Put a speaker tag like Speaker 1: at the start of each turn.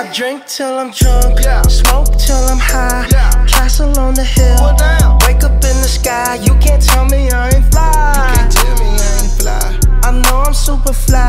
Speaker 1: I drink till I'm drunk,
Speaker 2: Yeah.
Speaker 1: smoke till I'm high.
Speaker 2: Yeah.
Speaker 1: Castle on the hill,
Speaker 2: Well, damn.
Speaker 1: wake up in the sky. You can't tell me I ain't fly.
Speaker 2: Can't tell me I ain't fly.
Speaker 1: I know I'm super fly.